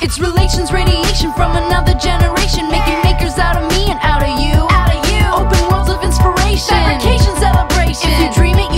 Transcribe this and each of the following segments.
It's relations radiation from another generation, making makers out of me and out of you. Out of you. Open worlds of inspiration. Fabrication celebration. If you dream it, you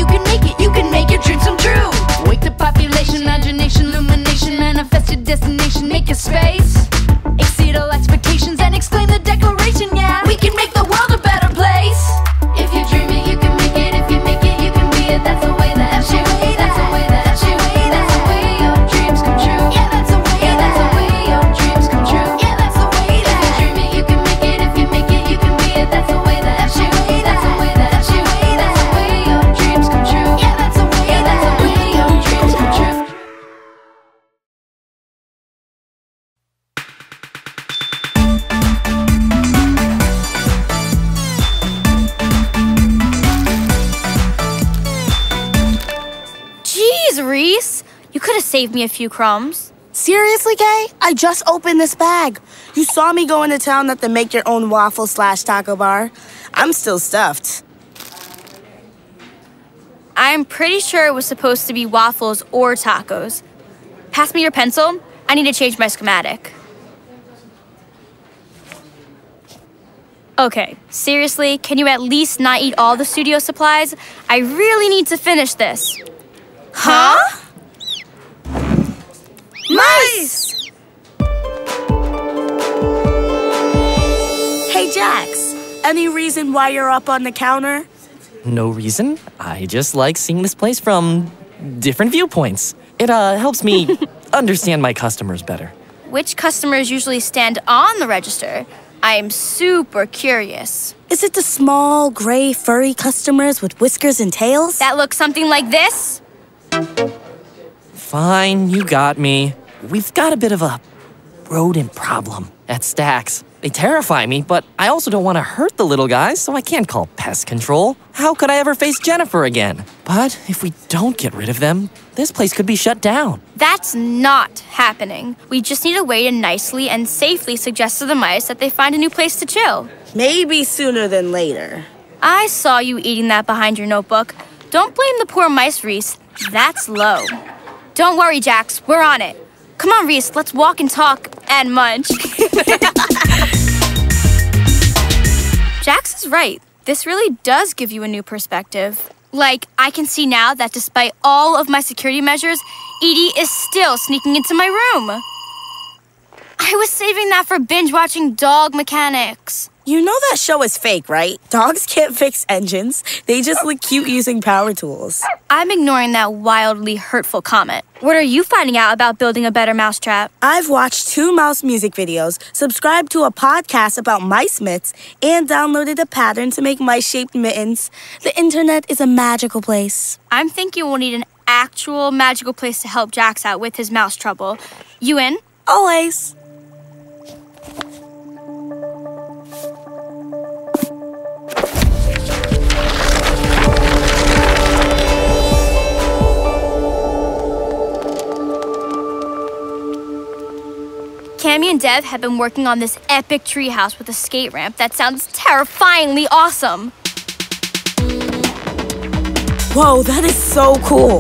You could have saved me a few crumbs. Seriously, Kay? I just opened this bag. You saw me go into town at the make your own waffle slash taco bar. I'm still stuffed. I'm pretty sure it was supposed to be waffles or tacos. Pass me your pencil. I need to change my schematic. Okay, seriously, can you at least not eat all the studio supplies? I really need to finish this. Huh? Mice! Hey, Jax. Any reason why you're up on the counter? No reason. I just like seeing this place from different viewpoints. It uh, helps me understand my customers better. Which customers usually stand on the register? I am super curious. Is it the small, gray, furry customers with whiskers and tails? That looks something like this? Fine, you got me. We've got a bit of a rodent problem at Stacks. They terrify me, but I also don't want to hurt the little guys, so I can't call pest control. How could I ever face Jennifer again? But if we don't get rid of them, this place could be shut down. That's not happening. We just need a way to nicely and safely suggest to the mice that they find a new place to chill. Maybe sooner than later. I saw you eating that behind your notebook. Don't blame the poor mice, Reese. That's low. Don't worry, Jax. We're on it. Come on, Reese. Let's walk and talk and munch. Jax is right. This really does give you a new perspective. Like, I can see now that despite all of my security measures, Edie is still sneaking into my room. I was saving that for binge watching dog mechanics. You know that show is fake, right? Dogs can't fix engines. They just look cute using power tools. I'm ignoring that wildly hurtful comment. What are you finding out about building a better mousetrap? I've watched two mouse music videos, subscribed to a podcast about mice mitts, and downloaded a pattern to make mice shaped mittens. The internet is a magical place. I'm thinking we'll need an actual magical place to help Jax out with his mouse trouble. You in? Always. Cammy and Dev have been working on this epic treehouse with a skate ramp that sounds terrifyingly awesome. Whoa, that is so cool.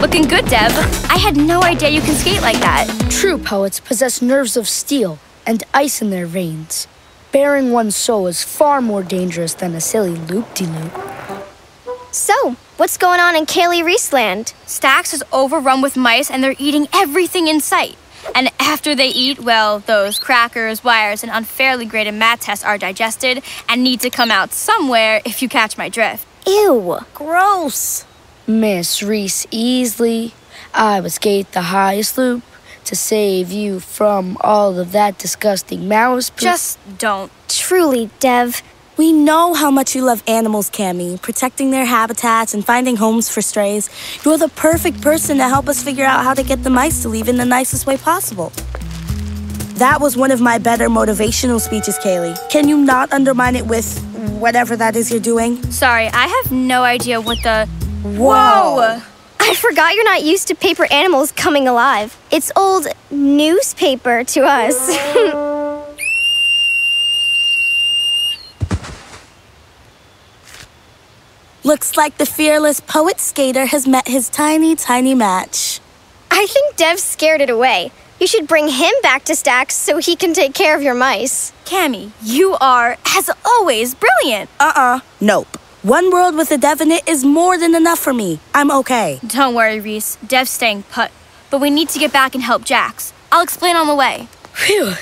Looking good, Dev. I had no idea you can skate like that. True poets possess nerves of steel and ice in their veins. Bearing one's soul is far more dangerous than a silly loop-de-loop. So, what's going on in Kaylee Reeseland? Stacks is overrun with mice and they're eating everything in sight. And after they eat, well, those crackers, wires, and unfairly graded math tests are digested and need to come out somewhere if you catch my drift. Ew. Gross. Miss Reese Easley, I would skate the highest loop to save you from all of that disgusting mouse poop. Just don't. Truly, Dev. We know how much you love animals, Cammy, protecting their habitats and finding homes for strays. You're the perfect person to help us figure out how to get the mice to leave in the nicest way possible. That was one of my better motivational speeches, Kaylee. Can you not undermine it with whatever that is you're doing? Sorry, I have no idea what the. Whoa! I forgot you're not used to paper animals coming alive. It's old newspaper to us. Looks like the fearless poet skater has met his tiny, tiny match. I think Dev scared it away. You should bring him back to Stacks so he can take care of your mice. Cammy, you are, as always, brilliant. Uh-uh. Nope. One world with a dev in it is more than enough for me. I'm okay. Don't worry, Reese. Dev's staying put. But we need to get back and help Jax. I'll explain on the way. Phew.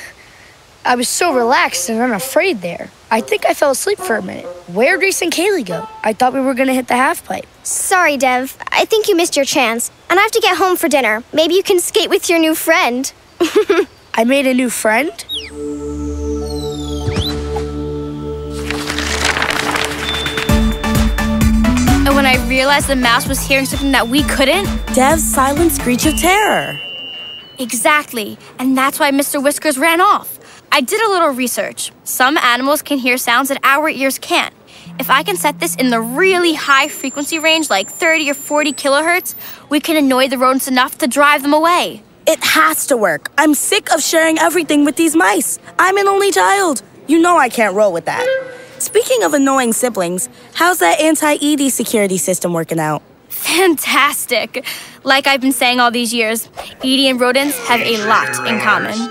I was so relaxed and unafraid there. I think I fell asleep for a minute. Where'd Reese and Kaylee go? I thought we were gonna hit the half pipe. Sorry, Dev. I think you missed your chance. And I have to get home for dinner. Maybe you can skate with your new friend. I made a new friend? And when I realized the mouse was hearing something that we couldn't, Dev's silent screech of terror. Exactly. And that's why Mr. Whiskers ran off. I did a little research. Some animals can hear sounds that our ears can't. If I can set this in the really high frequency range, like 30 or 40 kilohertz, we can annoy the rodents enough to drive them away. It has to work. I'm sick of sharing everything with these mice. I'm an only child. You know I can't roll with that. Speaking of annoying siblings, how's that anti-Edie security system working out? Fantastic. Like I've been saying all these years, Edie and rodents have a lot in common.